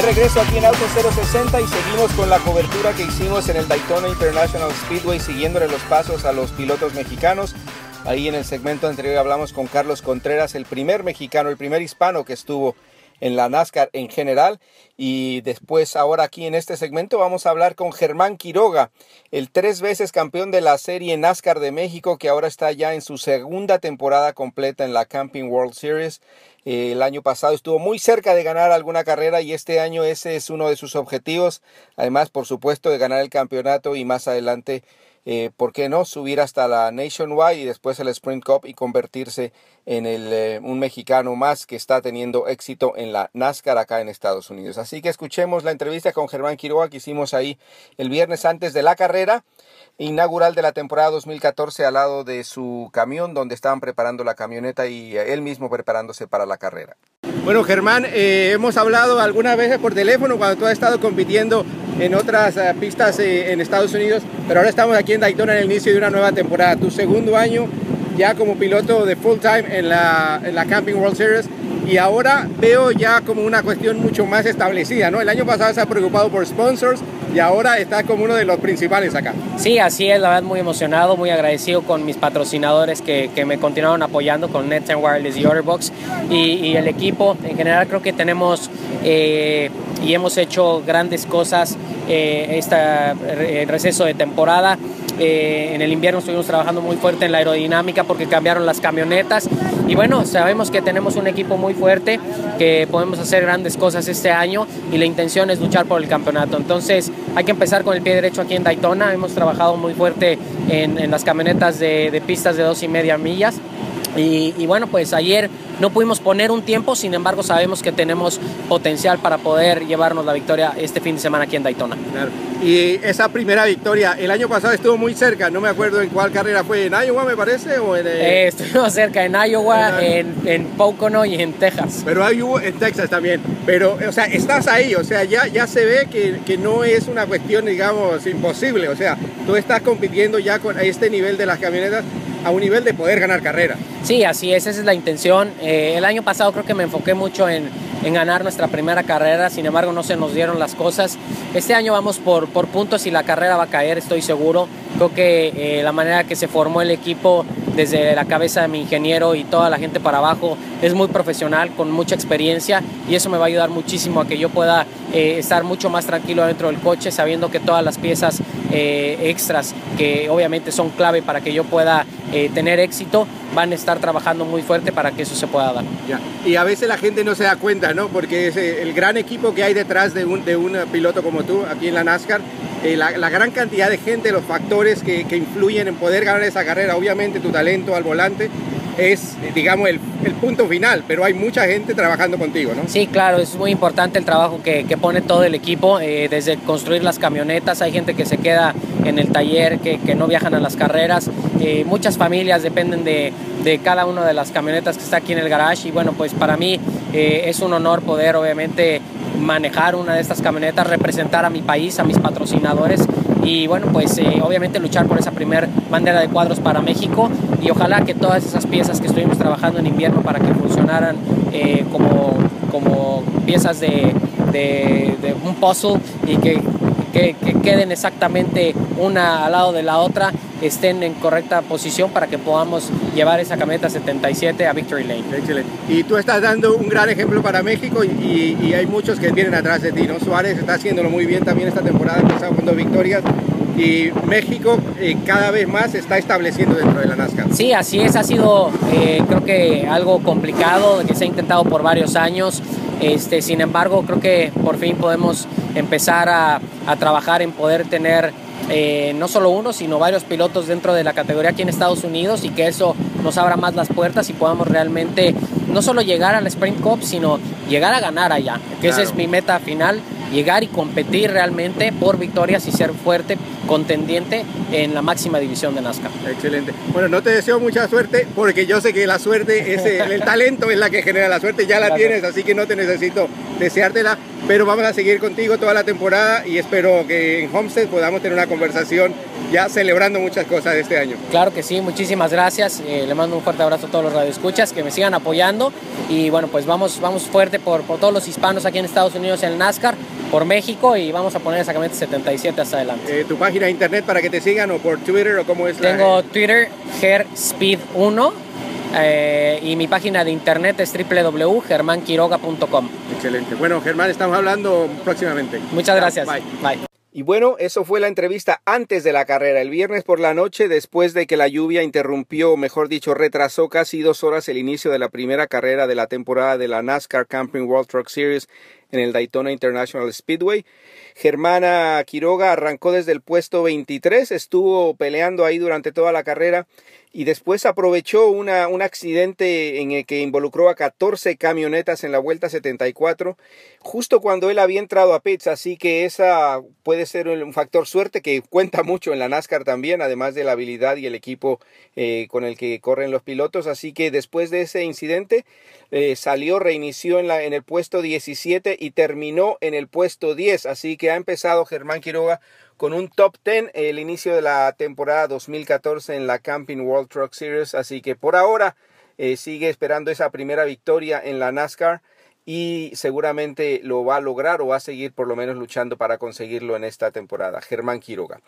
regreso aquí en Auto 060 y seguimos con la cobertura que hicimos en el Daytona International Speedway siguiéndole los pasos a los pilotos mexicanos. Ahí en el segmento anterior hablamos con Carlos Contreras, el primer mexicano, el primer hispano que estuvo en la NASCAR en general. Y después, ahora aquí en este segmento, vamos a hablar con Germán Quiroga, el tres veces campeón de la serie NASCAR de México, que ahora está ya en su segunda temporada completa en la Camping World Series. Eh, el año pasado estuvo muy cerca de ganar alguna carrera y este año ese es uno de sus objetivos. Además, por supuesto, de ganar el campeonato y más adelante eh, ¿por qué no? Subir hasta la Nationwide y después el Sprint Cup y convertirse en el, eh, un mexicano más que está teniendo éxito en la NASCAR acá en Estados Unidos. Así que escuchemos la entrevista con Germán Quiroga que hicimos ahí el viernes antes de la carrera inaugural de la temporada 2014 al lado de su camión donde estaban preparando la camioneta y eh, él mismo preparándose para la carrera. Bueno, Germán, hemos hablado algunas veces por teléfono cuando tú has estado compitiendo en otras eh, pistas eh, en Estados Unidos, pero ahora estamos aquí en Daytona en el inicio de una nueva temporada. Tu segundo año ya como piloto de full time en la, en la Camping World Series y ahora veo ya como una cuestión mucho más establecida, ¿no? El año pasado se ha preocupado por sponsors y ahora está como uno de los principales acá. Sí, así es, la verdad muy emocionado, muy agradecido con mis patrocinadores que, que me continuaron apoyando con Net and Wireless y Otterbox y, y, el equipo. En general creo que tenemos eh, y hemos hecho grandes cosas eh, este receso de temporada. Eh, en el invierno estuvimos trabajando muy fuerte en la aerodinámica porque cambiaron las camionetas. Y bueno, sabemos que tenemos un equipo muy fuerte, que podemos hacer grandes cosas este año y la intención es luchar por el campeonato. Entonces hay que empezar con el pie derecho aquí en Daytona. Hemos trabajado muy fuerte en, en las camionetas de, de pistas de dos y media millas. Y, y, bueno, pues ayer no pudimos poner un tiempo, sin embargo sabemos que tenemos potencial para poder llevarnos la victoria este fin de semana aquí en Daytona. Claro. Y esa primera victoria, el año pasado estuvo muy cerca, no me acuerdo en cuál carrera fue, en Iowa me parece, o en... Eh, estuvimos cerca en Iowa, en, en, Pocono y en Texas. Pero hay en Texas también, pero o sea, estás ahí, o sea, ya, ya se ve que, que no es una cuestión, digamos, imposible, o sea, tú estás compitiendo ya con este nivel de las camionetas a un nivel de poder ganar carrera. Sí, así es, esa es la intención. Eh, el año pasado creo que me enfoqué mucho en, en, ganar nuestra primera carrera, sin embargo no se nos dieron las cosas. Este año vamos por, por puntos y la carrera va a caer, estoy seguro. Creo que eh, la manera que se formó el equipo desde la cabeza de mi ingeniero y toda la gente para abajo es muy profesional, con mucha experiencia y eso me va a ayudar muchísimo a que yo pueda eh, estar mucho más tranquilo dentro del coche, sabiendo que todas las piezas eh, extras que obviamente son clave para que yo pueda eh, tener éxito van a estar trabajando muy fuerte para que eso se pueda dar. Ya. Y a veces la gente no se da cuenta, ¿no? Porque es el gran equipo que hay detrás de un, de un piloto como tú aquí en la NASCAR, eh, la, gran cantidad de gente, los factores que, que, influyen en poder ganar esa carrera, obviamente tu talento al volante es, digamos, el, el, punto final, pero hay mucha gente trabajando contigo, ¿no? Sí, claro, es muy importante el trabajo que, que pone todo el equipo, eh, desde construir las camionetas, hay gente que se queda en el taller, que, que no viajan a las carreras, eh, muchas familias dependen de, de, cada una de las camionetas que está aquí en el garage y bueno, pues para mí es un honor poder obviamente manejar una de estas camionetas, representar a mi país, a mis patrocinadores y bueno, pues eh, obviamente luchar por esa primer bandera de cuadros para México y ojalá que todas esas piezas que estuvimos trabajando en invierno para que funcionaran eh, como, como piezas de, de, un puzzle y que, que queden exactamente una al lado de la otra estén en correcta posición para que podamos llevar esa camioneta 77 a Victory Lane. Excelente. Y tú estás dando un gran ejemplo para México y, y, hay muchos que vienen atrás de ti, ¿no? Suárez está haciéndolo muy bien también esta temporada, con dos victorias y México eh, cada vez más se está estableciendo dentro de la NASCAR. Sí, así es, ha sido eh, creo que algo complicado, que se ha intentado por varios años. Este, sin embargo, creo que por fin podemos empezar a, a trabajar en poder tener eh, no solo uno, sino varios pilotos dentro de la categoría aquí en Estados Unidos y que eso nos abra más las puertas y podamos realmente no solo llegar al Sprint Cup, sino llegar a ganar allá, que claro. esa es mi meta final, llegar y competir realmente por victorias y ser fuerte, contendiente en la máxima división de NASCAR. Excelente. Bueno, no te deseo mucha suerte porque yo sé que la suerte, es el, el talento es la que genera la suerte, ya la Gracias. tienes, así que no te necesito deseártela, pero vamos a seguir contigo toda la temporada y espero que en Homestead podamos tener una conversación ya celebrando muchas cosas de este año. Claro que sí, muchísimas gracias. Eh, le mando un fuerte abrazo a todos los radioescuchas que me sigan apoyando y bueno, pues vamos, vamos fuerte por, por todos los hispanos aquí en Estados Unidos en el NASCAR, por México y vamos a poner exactamente 77 hasta adelante. Eh, ¿Tu página de internet para que te sigan o por Twitter o cómo es? Tengo Twitter, GerSpeed1 eh, y mi página de internet es www.germanquiroga.com. Excelente. Bueno, Germán, estamos hablando próximamente. Muchas gracias. Bye. Bye. Y bueno, eso fue la entrevista antes de la carrera. El viernes por la noche, después de que la lluvia interrumpió, mejor dicho, retrasó casi dos horas el inicio de la primera carrera de la temporada de la NASCAR Camping World Truck Series en el Daytona International Speedway. Germana Quiroga arrancó desde el puesto 23, estuvo peleando ahí durante toda la carrera y después aprovechó una, un accidente en el que involucró a 14 camionetas en la vuelta 74, justo cuando él había entrado a pits, así que esa puede ser un factor suerte que cuenta mucho en la NASCAR también, además de la habilidad y el equipo eh, con el que corren los pilotos, así que después de ese incidente eh, salió, reinició en, la, en el puesto 17 y terminó en el puesto 10, así que ha empezado Germán Quiroga con un top 10 el inicio de la temporada 2014 en la Camping World Truck Series. Así que por ahora eh, sigue esperando esa primera victoria en la NASCAR y seguramente lo va a lograr o va a seguir por lo menos luchando para conseguirlo en esta temporada. Germán Quiroga.